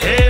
Hey.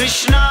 Krishna.